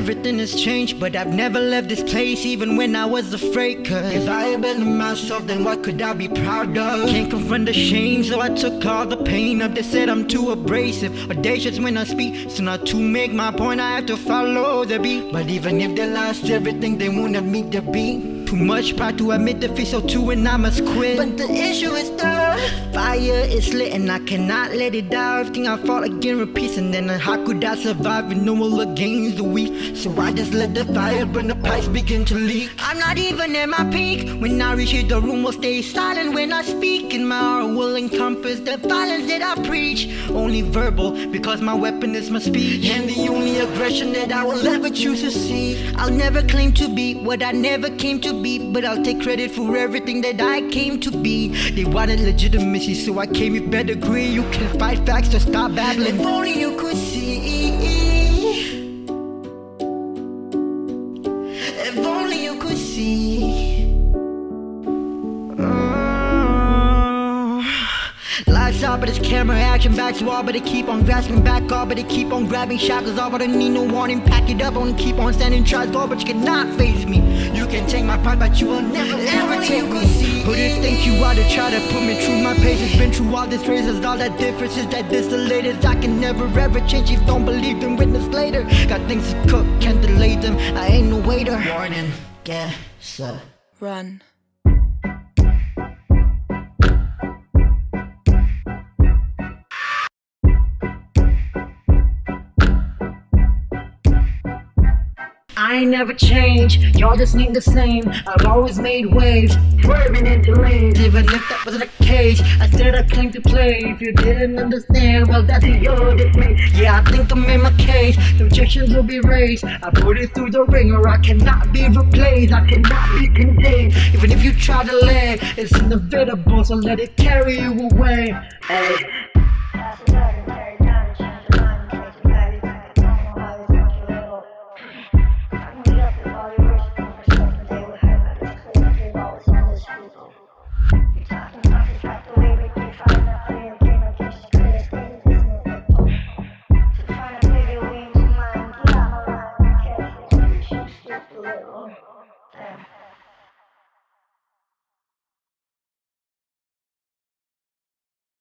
Everything has changed, but I've never left this place, even when I was afraid. Cause if I abandoned myself, then what could I be proud of? Can't confront the shame, so I took all the pain up. They said I'm too abrasive, audacious when I speak. So now to make my point, I have to follow the beat. But even if they lost everything, they won't admit the beat. Too much pride to admit defeat, so too and I must quit. But the issue is the fire is lit and I cannot let it die. Everything I fought again repeats, and then how could I survive if no one against the weak? So I just let the fire burn, the pipes begin to leak. I'm not even at my peak. When I reach here, the room will stay silent when I speak, and my heart will encompass the violence that I preach. Only verbal, because my weapon is my speech, and the only aggression that I will ever choose to see. I'll never claim to be what I never came to be, but I'll take credit for everything that I came to be. They wanted legitimacy, so I came with pedigree. You can fight facts to stop babbling. If only you could see. If only you could see. Lights out, but it's camera action back to all, but they keep on grasping back all, but they keep on grabbing shackles off. I don't need no warning, pack it up, only keep on standing tries for, but you cannot phase me. You can take my pride, but you will never, ever take me. Who do you think you are to try to put me through my paces? Been through all this phases, all that difference is that this the latest. I can never ever change if don't believe in witness later. Got things to cook, can't delay them. I ain't no waiter. Warning, yeah, sir. Run. I ain't never changed, y'all just need the same. I've always made waves, swerving into lanes. Even if that wasn't the case, I said I came to play. If you didn't understand, well, that's your dismay. Yeah, I think I made my the objections will be raised. I put it through the ringer, I cannot be replaced, I cannot be contained. Even if you try to land, it's inevitable, so let it carry you away. Hey.